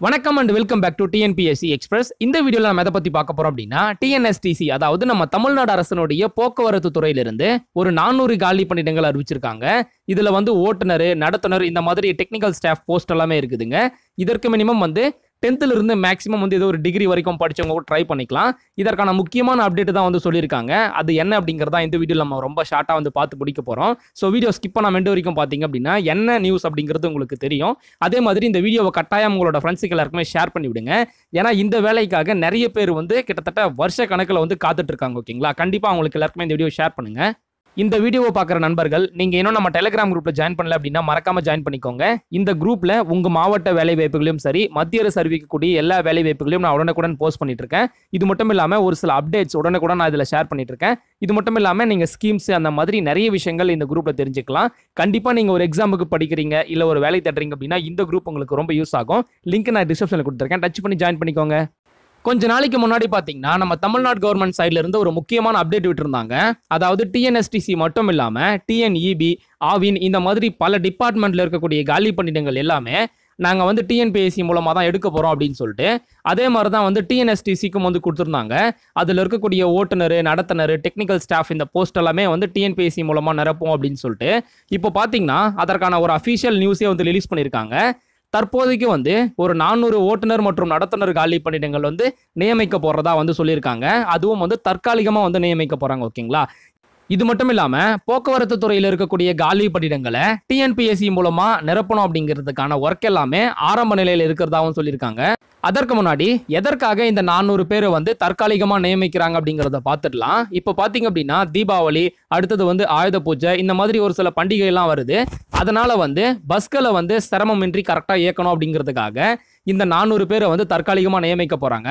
வணக்கம் and welcome back to TNPSC express இந்த வீடியோவில் நம்ம எதை பற்றி பார்க்க போகிறோம் அப்படின்னா டிஎன்எஸ்டிசி அதாவது நம்ம தமிழ்நாடு அரசனுடைய போக்குவரத்து துறையிலிருந்து ஒரு நானூறு காலி பணியிடங்கள் அறிவிச்சிருக்காங்க. இதில் வந்து ஓட்டுநர் நடத்துனர் இந்த மாதிரி டெக்னிக்கல் ஸ்டாஃப் போஸ்ட் எல்லாமே இருக்குதுங்க. இதற்கு மினிமம் வந்து டென்த்தில் இருந்து மேக்ஸிமம் வந்து ஏதோ ஒரு டிகிரி வரைக்கும் படிச்சவங்க கூட ட்ரை பண்ணிக்கலாம். இதற்கான முக்கியமான அப்டேட் தான் வந்து சொல்லியிருக்காங்க. அது என்ன அப்படிங்கிறதா இந்த வீடியோவில் நம்ம ரொம்ப ஷார்ட்டாக வந்து பார்த்து பிடிக்க போகிறோம் ஸோ வீடியோ ஸ்கிப் பண்ணாம மெண்டு வரைக்கும் பார்த்தீங்க அப்படின்னா என்ன நியூஸ் அப்படிங்கிறது உங்களுக்கு தெரியும். அதே மாதிரி இந்த வீடியோவை கட்டாயம் உங்களோட ஃப்ரெண்ட்ஸுக்கு எல்லாருக்குமே ஷேர் பண்ணி விடுங்க. ஏன்னா இந்த வேலைக்காக நிறைய பேர் வந்து கிட்டத்தட்ட வருஷ கணக்கில் வந்து காத்துட்ருக்காங்க ஓகேங்களா கண்டிப்பாக அவங்களுக்கு எல்லாருக்குமே இந்த வீடியோ ஷேர் பண்ணுங்கள் இந்த வீடியோவை பார்க்குற நண்பர்கள் நீங்கள் இன்னும் நம்ம டெலிகிராம் குரூப்பில் ஜாயின் பண்ணல அப்படின்னா மறக்காம ஜாயின் பண்ணிக்கோங்க. இந்த குரூப்பில் உங்கள் மாவட்ட வேலை வாய்ப்புகளையும் சரி மத்திய அரசு அறிவிக்கக்கூடிய எல்லா வேலை வாய்ப்புகளையும் நான் உடனுக்குடன் போஸ்ட் பண்ணிட்டு இருக்கேன். இது மட்டும் இல்லாமல் ஒரு சில அப்டேட்ஸ் உடனுக்குடன் நான் இதில் ஷேர் பண்ணிட்டு இருக்கேன். இது மட்டும் இல்லாமல் நீங்கள் ஸ்கீம்ஸ் அந்த மாதிரி நிறைய விஷயங்கள் இந்த குரூப்பில் தெரிஞ்சுக்கலாம். கண்டிப்பாக நீங்கள் ஒரு எக்ஸாமுக்கு படிக்கிறீங்க இல்லை ஒரு வேலை தேடுறீங்க அப்படின்னா இந்த குரூப் உங்களுக்கு ரொம்ப யூஸ் ஆகும். லிங்க் நான் டிஸ்கிரிப்ஷனில் கொடுத்துருக்கேன். டச் பண்ணி ஜாயின் பண்ணிக்கோங்க. கொஞ்ச நாளைக்கு முன்னாடி பார்த்தீங்கன்னா நம்ம தமிழ்நாடு கவர்மெண்ட் சைட்ல இருந்து ஒரு முக்கியமான அப்டேட் விட்டுருந்தாங்க. அதாவது டிஎன்எஸ்டிசி மட்டும் இல்லாமல் டிஎன்இபி ஆவின் இந்த மாதிரி பல டிபார்ட்மெண்ட்ல இருக்கக்கூடிய காலி பணியிடங்கள் எல்லாமே நாங்கள் வந்து டிஎன்பிஎஸ்சி மூலமாக தான் எடுக்க போகிறோம் அப்படின்னு சொல்லிட்டு அதே மாதிரி தான் வந்து டிஎன்எஸ்டிசிக்கும் வந்து கொடுத்துருந்தாங்க. அதில் இருக்கக்கூடிய ஓட்டுநர் நடத்துனர் டெக்னிக்கல் ஸ்டாஃப் இந்த போஸ்ட் எல்லாமே வந்து டிஎன்பிஎஸ்சி மூலமாக நிரப்போம் அப்படின்னு சொல்லிட்டு இப்போ பார்த்தீங்கன்னா அதற்கான ஒரு அஃபீஷியல் நியூஸே வந்து ரிலீஸ் பண்ணியிருக்காங்க. தற்போதைக்கு வந்து ஒரு நானூறு ஓட்டுநர் மற்றும் நடத்துனர் காலி பணியிடங்கள் வந்து நியமிக்க போறதா வந்து சொல்லியிருக்காங்க. அதுவும் வந்து தற்காலிகமாக வந்து நியமிக்க போறாங்க ஓகேங்களா? இது மட்டும் இல்லாம போக்குவரத்து துறையில் இருக்கக்கூடிய காலி பணியிடங்களை டிஎன்பிஎஸ்சி மூலமா நிரப்பணும் அப்படிங்கிறதுக்கான ஒர்க் எல்லாமே ஆரம்ப நிலையில் இருக்கிறதாவும் சொல்லியிருக்காங்க. அதற்கு முன்னாடி எதற்காக இந்த நானூறு பேரை வந்து தற்காலிகமாக நியமிக்கிறாங்க அப்படிங்கிறத பார்த்துடலாம். இப்போ பார்த்தீங்க அப்படின்னா தீபாவளி அடுத்தது வந்து ஆயுத பூஜை இந்த மாதிரி ஒரு சில பண்டிகைலாம் வருது. அதனால் வந்து பஸ்களை வந்து சிரமமின்றி கரெக்டாக இயக்கணும் அப்படிங்கிறதுக்காக இந்த நானூறு பேரை வந்து தற்காலிகமாக நியமிக்க போகிறாங்க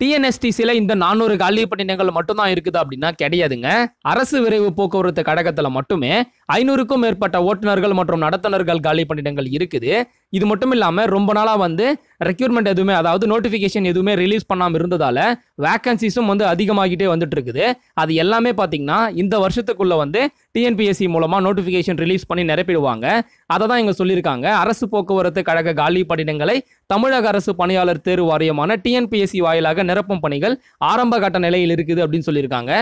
டிஎன்எஸ்டிசியில் இந்த நானூறு காலி பணியிடங்கள் மட்டும்தான் இருக்குது அப்படின்னா கிடையாதுங்க. அரசு விரைவு போக்குவரத்து கழகத்தில் மட்டுமே ஐநூறுக்கும் மேற்பட்ட ஓட்டுநர்கள் மற்றும் நடத்துனர்கள் காலி பணியிடங்கள் இருக்குது. இது மட்டும் இல்லாமல் ரொம்ப நாளாக வந்து ரெக்யூர்மெண்ட் எதுவுமே அதாவது நோட்டிஃபிகேஷன் எதுவுமே ரிலீஸ் பண்ணாமல் இருந்ததால் வேக்கன்சிஸும் வந்து அதிகமாகிட்டே வந்துட்டு இருக்குது அது எல்லாமே பார்த்தீங்கன்னா இந்த வருஷத்துக்குள்ளே வந்து டிஎன்பிஎஸ்சி மூலமாக நோட்டிஃபிகேஷன் ரிலீஸ் பண்ணி நிரப்பிடுவாங்க. அதை தான் இங்கே சொல்லியிருக்காங்க. அரசு போக்குவரத்து கழக காலி பணியிடங்களை தமிழக அரசு பணியாளர் தேர்வு வாரியமான டிஎன்பிஎஸ்சி வாயிலாக நிரப்பும் பணிகள் ஆரம்ப கட்ட நிலையில் இருக்குது அப்படின்னு சொல்லியிருக்காங்க.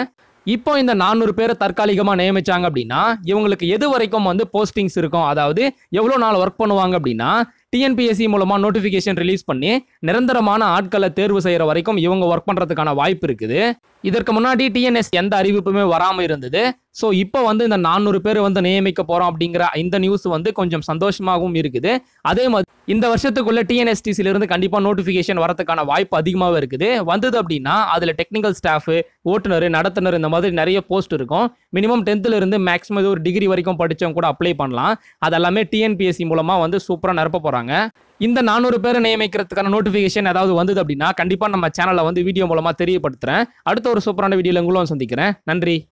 இப்போ இந்த நானூறு பேரை தற்காலிகமாக நியமிச்சாங்க அப்படின்னா இவங்களுக்கு எது வரைக்கும் வந்து போஸ்டிங்ஸ் இருக்கும்? அதாவது எவ்வளோ நாள் ஒர்க் பண்ணுவாங்க அப்படின்னா டிஎன்பிஎஸ்சி மூலமாக நோட்டிஃபிகேஷன் ரிலீஸ் பண்ணி நிரந்தரமான ஆட்களை தேர்வு செய்கிற வரைக்கும் இவங்க ஒர்க் பண்ணுறதுக்கான வாய்ப்பு இருக்குது. இதற்கு முன்னாடி டிஎன்எஸ் எந்த அறிவிப்புமே வராமல் இருந்தது. ஸோ இப்போ வந்து இந்த நானூறு பேர் வந்து நியமிக்க போகிறோம் அப்படிங்கிற இந்த நியூஸ் வந்து கொஞ்சம் சந்தோஷமாகவும் இருக்குது. அதே மாதிரி இந்த வருஷத்துக்குள்ள டிஎன்எஸ்டிசில இருந்து கண்டிப்பாக நோட்டிஃபிகேஷன் வரதுக்கான வாய்ப்பு அதிகமாகவே இருக்குது. வந்தது அப்படின்னா அதில் டெக்னிக்கல் ஸ்டாஃப் ஓட்டுநர் நடத்துனர் இந்த மாதிரி நிறைய போஸ்ட் இருக்கும். மினிமம் டென்த்தில் இருந்து மேக்ஸிமம் ஒரு டிகிரி வரைக்கும் படித்தவங்க கூட அப்ளை பண்ணலாம். அதெல்லாமே டிஎன்பிஎஸ்சி மூலமாக வந்து சூப்பராக நிரப்ப போகிறாங்க இந்த நானூறு பேரை நியமிக்கிறதுக்கான நோட்டிஃபிகேஷன் ஏதாவது வந்தது அப்படின்னா கண்டிப்பாக நம்ம சேனலில் வந்து வீடியோ மூலமாக தெரியப்படுத்துகிறேன் அடுத்த ஒரு சூப்பரான வீடியோவில் உங்களும் சந்திக்கிறேன். நன்றி.